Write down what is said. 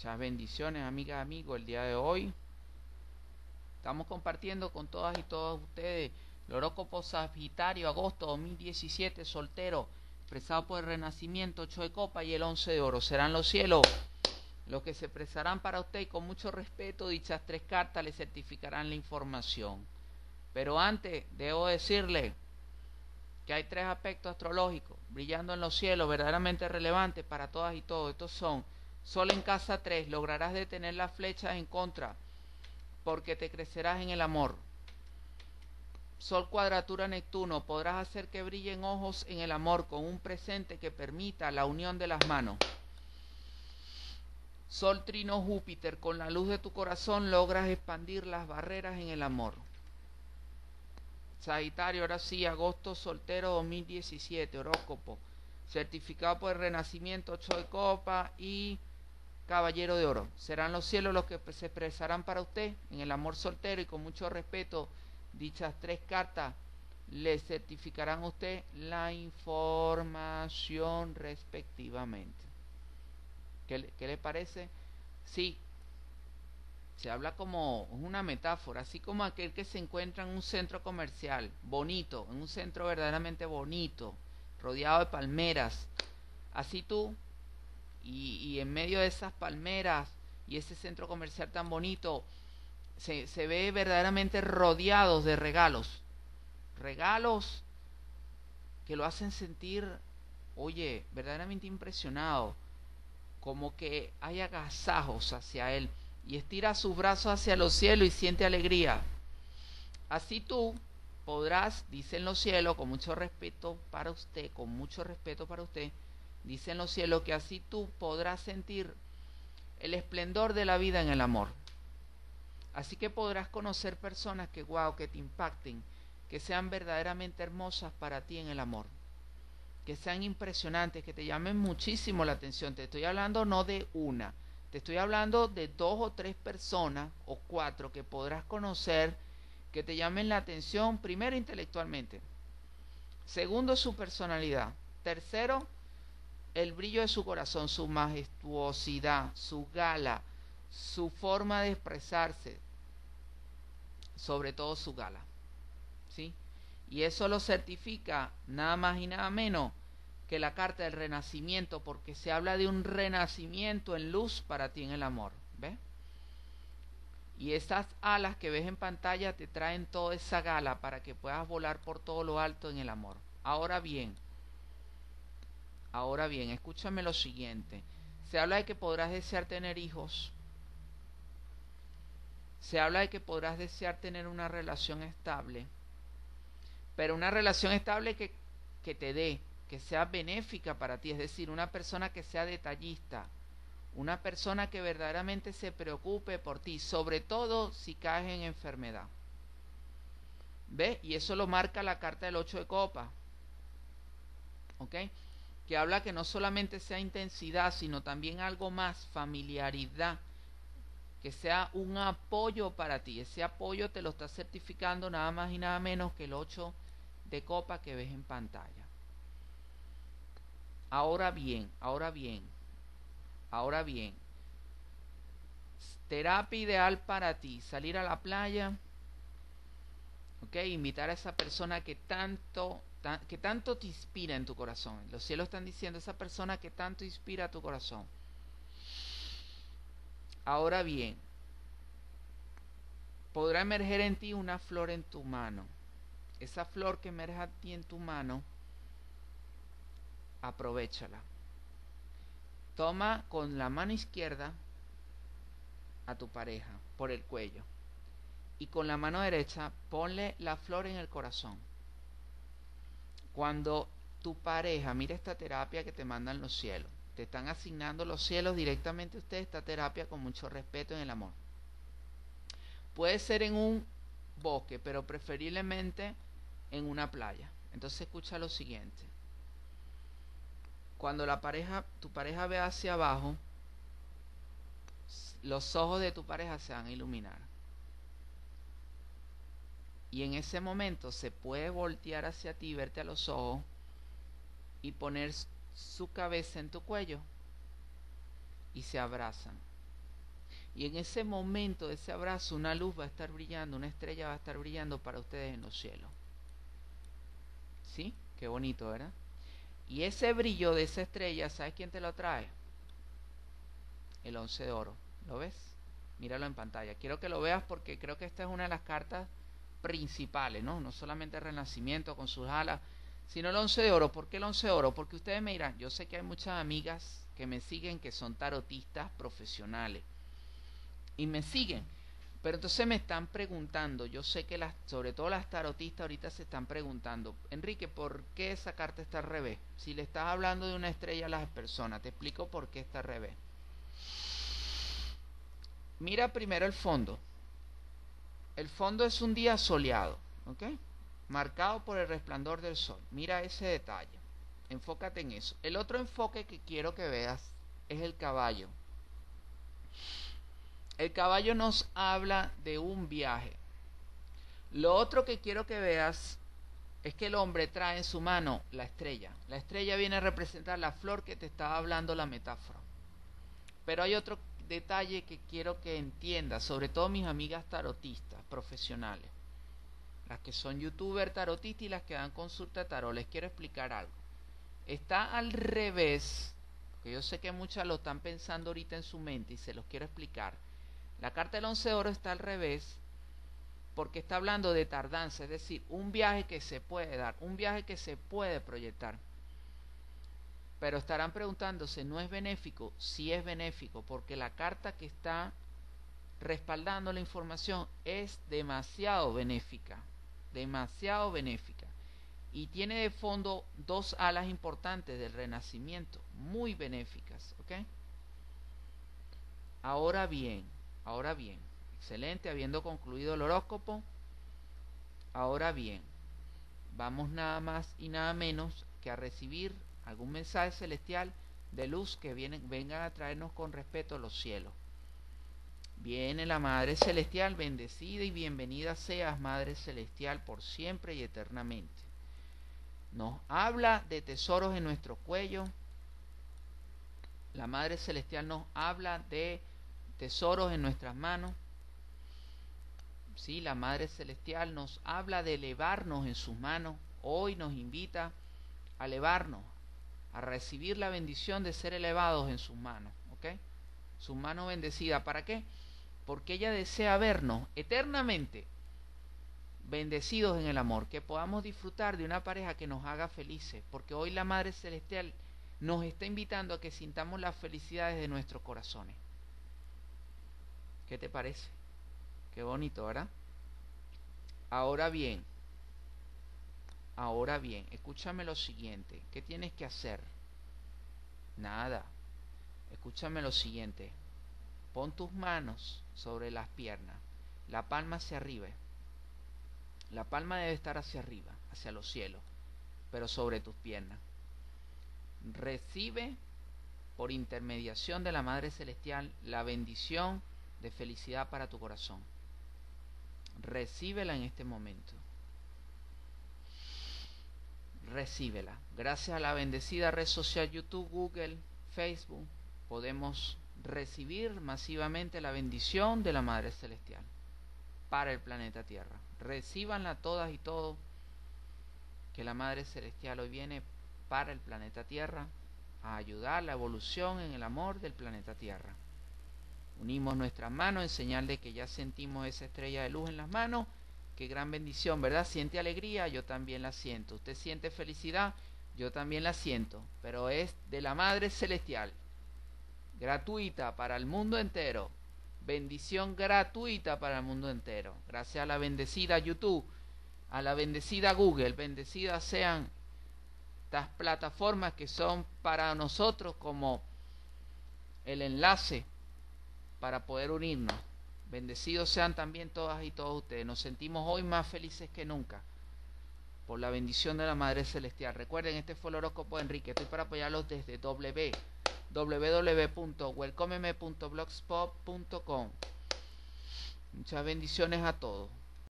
Muchas bendiciones, amigas, amigos, el día de hoy. Estamos compartiendo con todas y todos ustedes el horóscopo Sagitario, agosto 2017, soltero, expresado por el Renacimiento, 8 de copa y el 11 de oro. Serán los cielos los que se expresarán para usted y con mucho respeto dichas tres cartas le certificarán la información. Pero antes, debo decirle que hay tres aspectos astrológicos brillando en los cielos verdaderamente relevantes para todas y todos. Estos son Sol en casa 3, lograrás detener las flechas en contra, porque te crecerás en el amor. Sol cuadratura Neptuno, podrás hacer que brillen ojos en el amor con un presente que permita la unión de las manos. Sol trino Júpiter, con la luz de tu corazón logras expandir las barreras en el amor. Sagitario, ahora sí, agosto soltero 2017, horóscopo, certificado por el Renacimiento, 8 de copa y caballero de oro. Serán los cielos los que se expresarán para usted en el amor soltero y con mucho respeto dichas tres cartas le certificarán a usted la información respectivamente. ¿Qué, ¿Qué, le parece? Sí, se habla como una metáfora, así como aquel que se encuentra en un centro comercial bonito, en un centro verdaderamente bonito, rodeado de palmeras. Así tú, y, y en medio de esas palmeras y ese centro comercial tan bonito, se, se ve verdaderamente rodeados de regalos. Regalos que lo hacen sentir, oye, verdaderamente impresionado, como que hay agasajos hacia él y estira sus brazos hacia los cielos y siente alegría. Así tú podrás, dicen los cielos, con mucho respeto para usted, con mucho respeto para usted, dicen los cielos que así tú podrás sentir el esplendor de la vida en el amor. Así que podrás conocer personas que, wow, que te impacten, que sean verdaderamente hermosas para ti en el amor, que sean impresionantes, que te llamen muchísimo la atención. Te estoy hablando no de una, te estoy hablando de dos o tres personas o cuatro que podrás conocer que te llamen la atención, primero intelectualmente, segundo su personalidad, tercero el brillo de su corazón, su majestuosidad, su gala, su forma de expresarse, sobre todo su gala. ¿Sí? Y eso lo certifica nada más y nada menos que la carta del renacimiento, porque se habla de un renacimiento en luz para ti en el amor. ¿Ves? Y esas alas que ves en pantalla te traen toda esa gala para que puedas volar por todo lo alto en el amor. Ahora bien, ahora bien, escúchame lo siguiente. Se habla de que podrás desear tener hijos. Se habla de que podrás desear tener una relación estable. Pero una relación estable que, que te dé, que sea benéfica para ti. Es decir, una persona que sea detallista, una persona que verdaderamente se preocupe por ti, sobre todo si caes en enfermedad. ¿Ves? Y eso lo marca la carta del 8 de copa. ¿Ok? Que habla que no solamente sea intensidad, sino también algo más, familiaridad. Que sea un apoyo para ti. Ese apoyo te lo está certificando nada más y nada menos que el 8 de copa que ves en pantalla. Ahora bien, ahora bien, Ahora bien, terapia ideal para ti, salir a la playa, ¿ok? Invitar a esa persona que tanto, que tanto te inspira en tu corazón. Los cielos están diciendo esa persona que tanto inspira tu corazón. Ahora bien, podrá emerger en ti una flor en tu mano. Esa flor que emerge a ti en tu mano, aprovechala. Toma con la mano izquierda a tu pareja por el cuello y con la mano derecha ponle la flor en el corazón. Cuando tu pareja, mira esta terapia que te mandan los cielos, te están asignando los cielos directamente a usted esta terapia con mucho respeto en el amor. Puede ser en un bosque, pero preferiblemente en una playa. Entonces escucha lo siguiente cuando la pareja, tu pareja ve hacia abajo, los ojos de tu pareja se van a iluminar. Y en ese momento se puede voltear hacia ti, verte a los ojos y poner su cabeza en tu cuello y se abrazan. Y en ese momento de ese abrazo, una luz va a estar brillando, una estrella va a estar brillando para ustedes en los cielos. ¿Sí? Qué bonito, ¿verdad? Y ese brillo de esa estrella, ¿sabes quién te lo trae? El once de oro. ¿Lo ves? Míralo en pantalla. Quiero que lo veas porque creo que esta es una de las cartas principales, ¿no? No solamente el renacimiento con sus alas, sino el once de oro. ¿Por qué el once de oro? Porque ustedes me dirán, yo sé que hay muchas amigas que me siguen que son tarotistas profesionales y me siguen. Pero entonces me están preguntando, yo sé que las, sobre todo las tarotistas ahorita se están preguntando, Enrique, ¿por qué esa carta está al revés? Si le estás hablando de una estrella a las personas, te explico por qué está al revés. Mira primero el fondo. El fondo es un día soleado, ¿ok? Marcado por el resplandor del sol. Mira ese detalle. Enfócate en eso. El otro enfoque que quiero que veas es el caballo. El caballo nos habla de un viaje. Lo otro que quiero que veas es que el hombre trae en su mano la estrella. La estrella viene a representar la flor que te estaba hablando la metáfora. Pero hay otro detalle que quiero que entiendas, sobre todo mis amigas tarotistas profesionales, las que son youtubers tarotistas y las que dan consulta tarot. Les quiero explicar algo. Está al revés, que yo sé que muchas lo están pensando ahorita en su mente y se los quiero explicar la carta del once de oro está al revés porque está hablando de tardanza, es decir, un viaje que se puede dar, un viaje que se puede proyectar. Pero estarán preguntándose, ¿no es benéfico? Sí es benéfico, porque la carta que está respaldando la información es demasiado benéfica, demasiado benéfica. Y tiene de fondo dos alas importantes del renacimiento, muy benéficas, ¿ok? Ahora bien, Ahora bien, excelente, habiendo concluido el horóscopo. Ahora bien, vamos nada más y nada menos que a recibir algún mensaje celestial de luz que vienen, vengan a traernos con respeto los cielos. Viene la Madre Celestial, bendecida y bienvenida seas, Madre Celestial, por siempre y eternamente. Nos habla de tesoros en nuestro cuello. La Madre Celestial nos habla de tesoros en nuestras manos. Sí, la Madre Celestial nos habla de elevarnos en sus manos. Hoy nos invita a elevarnos, a recibir la bendición de ser elevados en sus manos. ¿Ok? Sus manos bendecidas. ¿Para qué? Porque ella desea vernos eternamente bendecidos en el amor, que podamos disfrutar de una pareja que nos haga felices, porque hoy la Madre Celestial nos está invitando a que sintamos las felicidades de nuestros corazones. ¿Qué te parece? Qué bonito, ¿verdad? Ahora bien, ahora bien, escúchame lo siguiente. ¿Qué tienes que hacer? Nada. Escúchame lo siguiente. Pon tus manos sobre las piernas, la palma hacia arriba. La palma debe estar hacia arriba, hacia los cielos, pero sobre tus piernas. Recibe por intermediación de la Madre Celestial la bendición de felicidad para tu corazón. Recíbela en este momento. Recíbela. Gracias a la bendecida red social YouTube, Google, Facebook, podemos recibir masivamente la bendición de la Madre Celestial para el planeta Tierra. Recíbanla todas y todos, que la Madre Celestial hoy viene para el planeta Tierra a ayudar la evolución en el amor del planeta Tierra. Unimos nuestras manos en señal de que ya sentimos esa estrella de luz en las manos. Qué gran bendición, ¿verdad? Siente alegría, yo también la siento. Usted siente felicidad, yo también la siento. Pero es de la Madre Celestial. Gratuita para el mundo entero. Bendición gratuita para el mundo entero. Gracias a la bendecida YouTube, a la bendecida Google. Bendecidas sean estas plataformas que son para nosotros como el enlace para poder unirnos. Bendecidos sean también todas y todos ustedes. Nos sentimos hoy más felices que nunca por la bendición de la Madre Celestial. Recuerden, este fue el horóscopo de Enrique. Estoy para apoyarlos desde www.welcomeme.blogspot.com. Muchas bendiciones a todos.